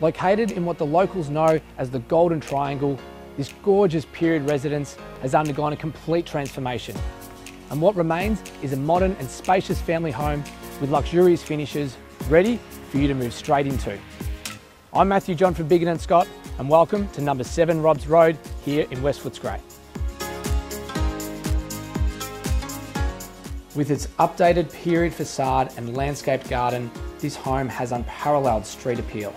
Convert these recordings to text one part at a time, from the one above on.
Located in what the locals know as the Golden Triangle, this gorgeous period residence has undergone a complete transformation. And what remains is a modern and spacious family home with luxurious finishes ready for you to move straight into. I'm Matthew John from Biggin and Scott and welcome to number 7 Robbs Road here in West Footscray. With its updated period facade and landscaped garden, this home has unparalleled street appeal.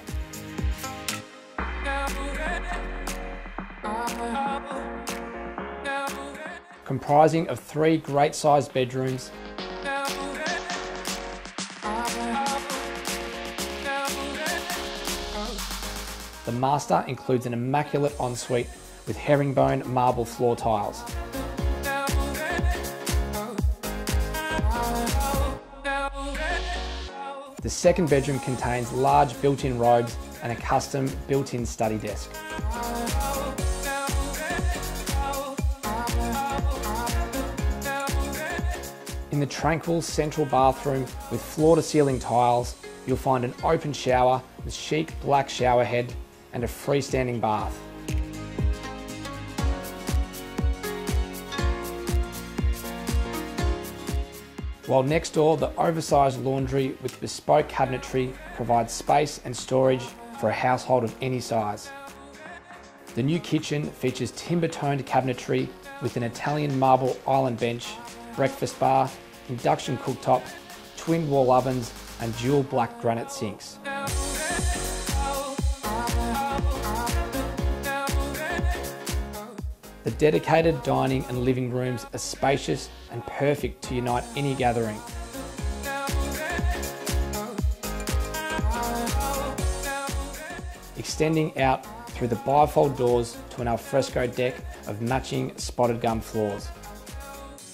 Comprising of three great sized bedrooms, the master includes an immaculate ensuite with herringbone marble floor tiles. The second bedroom contains large built-in robes and a custom built-in study desk. In the tranquil central bathroom with floor-to-ceiling tiles, you'll find an open shower with chic black shower head and a freestanding bath. While next door, the oversized laundry with bespoke cabinetry provides space and storage for a household of any size. The new kitchen features timber-toned cabinetry with an Italian marble island bench, breakfast bar, induction cooktop, twin wall ovens and dual black granite sinks. The dedicated dining and living rooms are spacious and perfect to unite any gathering. Extending out through the bifold doors to an alfresco deck of matching spotted gum floors.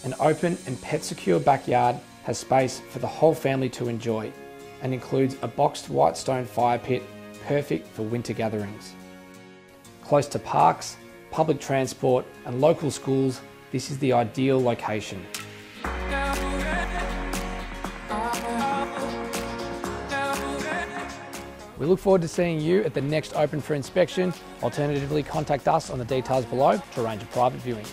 An open and pet secure backyard has space for the whole family to enjoy and includes a boxed white stone fire pit perfect for winter gatherings. Close to parks, public transport and local schools, this is the ideal location. We look forward to seeing you at the next open for inspection. Alternatively, contact us on the details below to arrange a private viewing.